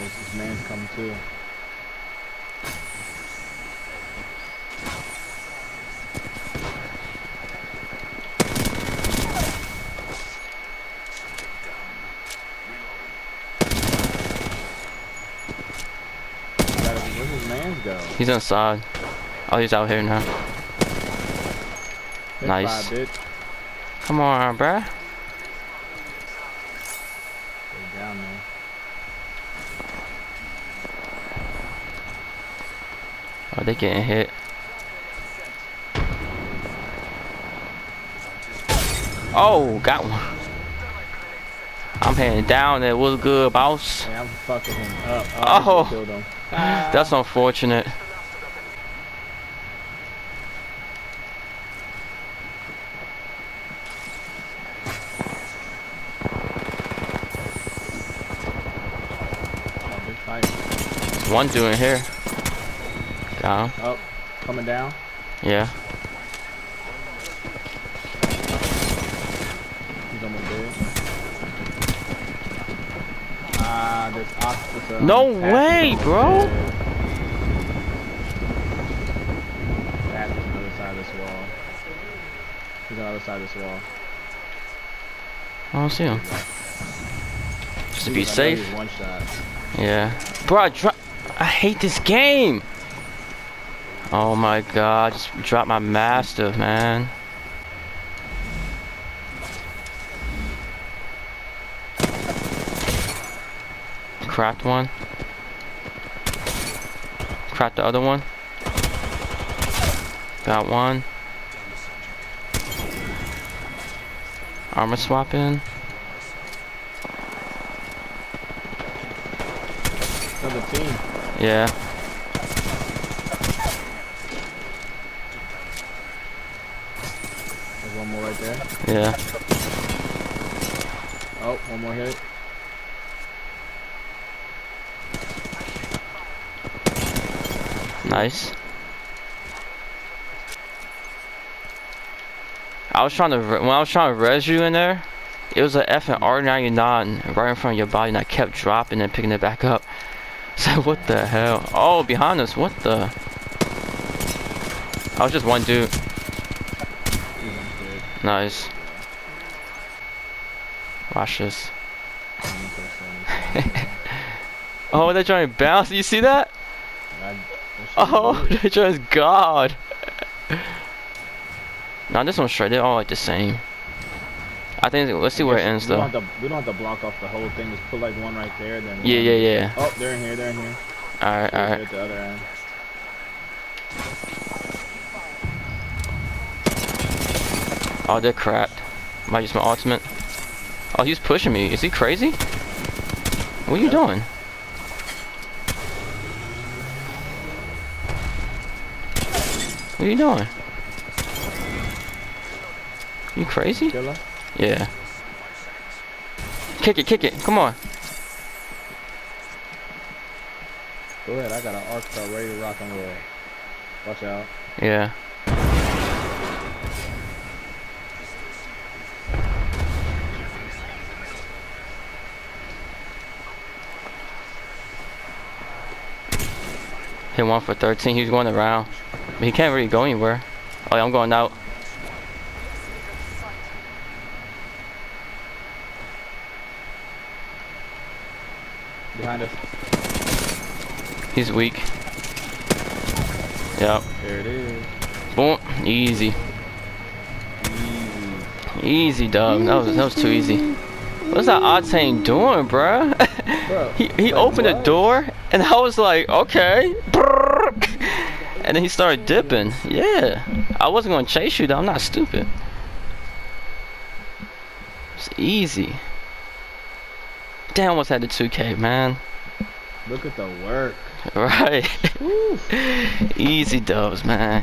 This, this man's coming too. Gotta- Where'd his man's go? He's inside. Oh, he's out here now. Nice. Come on, bruh. Stay down there. Oh, they getting hit. Oh, got one. I'm heading down there. What's good, boss? Hey, I'm fucking him up. Oh. Killed him. That's unfortunate. Oh. One doing here. Got him. Oh, coming down. Yeah. He's almost dead. Ah, there's octopus. uh, No way, bro. Is on the other side of this wall. He's on the other side of this wall. I don't see him. Just to be was- I know safe. One shot. Yeah. Bro, I I hate this game. Oh my god, just dropped my master, man. Cracked one. Cracked the other one. Got one. Armor swap in. Another team. Yeah. There's one more right there. Yeah. Oh, one more hit. Nice. I was trying to when I was trying to res you in there, it was a F and R99 right in front of your body, and I kept dropping and picking it back up. So what the hell? Oh, behind us! What the? I was just one dude. Nice. Watch this. Oh, they're trying to bounce. You see that? I- that shit Oh, they're just God. Nah, this one's straight. They're all like the same. I think. Let's see where it ends we though. To, we don't have to block off the whole thing. Just put like one right there, then. Yeah, yeah, yeah. Oh, they're in here. They're in here. All right, all At the other end. Oh, they're cracked. Might use my ultimate. Oh, he's pushing me. Is he crazy? What are you doing? What are you doing? You crazy? Killer. Yeah. Kick it, kick it. Come on. Go ahead. I got an arc star ready to rock and roll. Watch out. Yeah. Hit one for 13. He was going around. But he can't really go anywhere. Oh, yeah, I'm going out. Behind us. He's weak. Yep. There it is. Boom. Easy. Easy. Easy, dog. That was, that was too easy. What's that Octane doing, bruh? Bro, He he opened the door and I was like, okay. And then he started dipping. Yeah. I wasn't gonna chase you though, I'm not stupid. It's easy. Damn almost had the 2K, man. Look at the work. Right. Easy dubs, man.